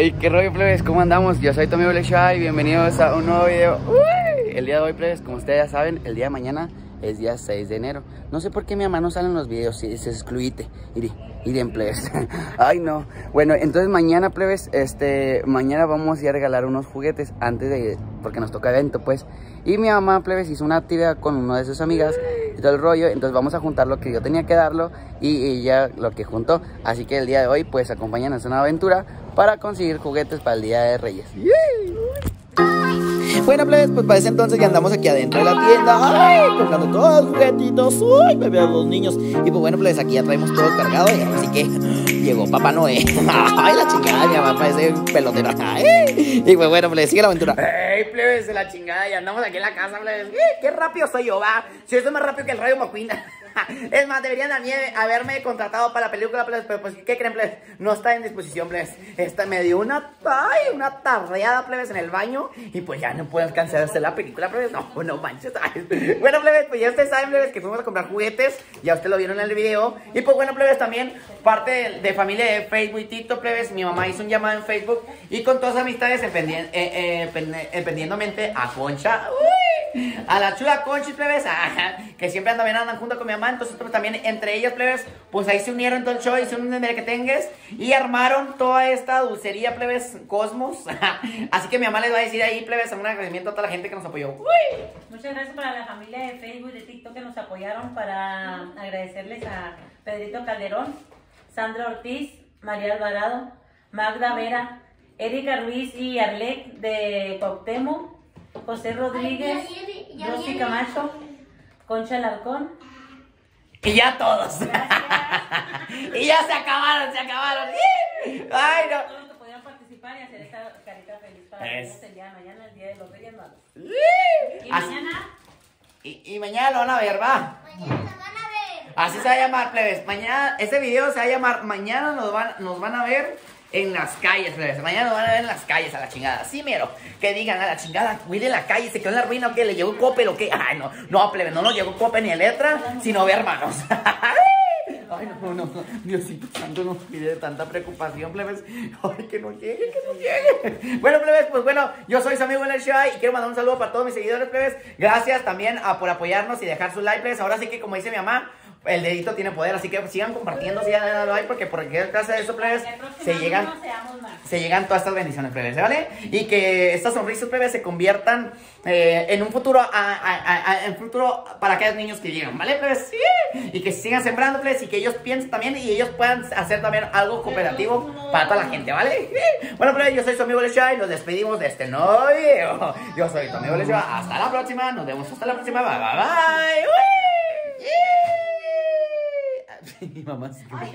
Hey, qué rollo, plebes, ¿cómo andamos? Yo soy tu amigo y bienvenidos a un nuevo video. El día de hoy, plebes, como ustedes ya saben, el día de mañana es día 6 de enero. No sé por qué mi mamá no sale en los videos, si es excluite. Iri, iri en plebes. Ay, no. Bueno, entonces mañana, plebes, este, mañana vamos a ir a regalar unos juguetes antes de, porque nos toca evento, pues. Y mi mamá, plebes, hizo una actividad con una de sus amigas y todo el rollo. Entonces vamos a juntar lo que yo tenía que darlo y ella lo que juntó. Así que el día de hoy, pues, acompáñanos en una aventura para conseguir juguetes para el Día de Reyes. Bueno, pues para ese entonces ya andamos aquí adentro de la tienda, ay, comprando todos los juguetitos, uy, bebé a los niños. Y pues bueno, pues aquí ya traemos todo cargado, así que llegó Papá Noé. Ay, la chingada, mi mamá parece pelotero. Y pues bueno, pues sigue la aventura. Ey, plebes, la chingada, ya andamos aquí en la casa, plebes. Qué rápido soy yo, va. Si yo soy más rápido que el Rayo McQueen. es más, deberían a mí haberme contratado para la película, pero pues, ¿qué creen, plebes? No está en disposición, plebes. Esta me dio una, ay, una tarreada, plebes, en el baño. Y pues ya no puedo alcanzar a hacer la película, plebes. No, no manches. Bueno, plebes, pues ya ustedes saben, plebes, que fuimos a comprar juguetes. Ya ustedes lo vieron en el video. Y pues bueno, plebes, también parte de, familia de Facebook y TikTok, plebes. Mi mamá hizo un llamado en Facebook y con todas amistades, eh, eh, empendientemente a Concha. A la chula Conchi, plebes, que siempre andan, andan junto con mi mamá. Entonces pues, también entre ellos, plebes, pues ahí se unieron todo el show, hicieron un que tengas y armaron toda esta dulcería, plebes, Cosmos. Así que mi mamá les va a decir ahí, plebes, un agradecimiento a toda la gente que nos apoyó. Muchas gracias para la familia de Facebook y de TikTok que nos apoyaron para agradecerles a Pedrito Calderón, Sandra Ortiz, María Alvarado, Magda Vera, Erika Ruiz y Arlec de Cuauhtémoc, José Rodríguez, Rosy Camacho, Concha Larcón, y ya todos. y ya se acabaron, se acabaron. Ay, no. Todos que podían participar y hacer esta carita feliz para es. el día de mañana, el día de los Reyes Magos. Y mañana. Y, y, mañana lo van a ver, va. Mañana lo van a ver. Así se va a llamar, plebes. Mañana, este video se va a llamar Mañana nos van, nos van a ver en las calles, plebes. Mañana nos van a ver en las calles a la chingada. Sí, mero. Que digan a la chingada, cuide la calle, se quedó en la ruina o qué, le llegó cope o qué. Ay, no, no, plebes, no nos llegó cope ni letra, sino ver hermanos. Ay, no, no, Diosito santo, no pide de tanta preocupación, plebes. Ay, que no llegue, que no llegue. Bueno, plebes, pues bueno, yo soy su amigo El Shai y quiero mandar un saludo para todos mis seguidores, plebes. Gracias también a, por apoyarnos y dejar su like, plebes. Ahora sí que, como dice mi mamá, el dedito tiene poder, así que sigan compartiendo, sigan dando like, porque por cualquier casa de eso, plebes, se llegan, se llegan todas estas bendiciones, plebes, ¿vale? Y que estas sonrisas, plebes, se conviertan eh, en un futuro, a, en futuro para aquellos niños que llegan, ¿vale, plebes? Sí. Y que sigan sembrando, plebes, y que ellos piensen también y ellos puedan hacer también algo cooperativo para toda la gente, ¿vale? Bueno, plebes, yo soy su amigo Lesha y nos despedimos de este nuevo video. Yo soy tu amigo Lesha, hasta la próxima, nos vemos hasta la próxima, bye, bye, bye. 今マスク。はい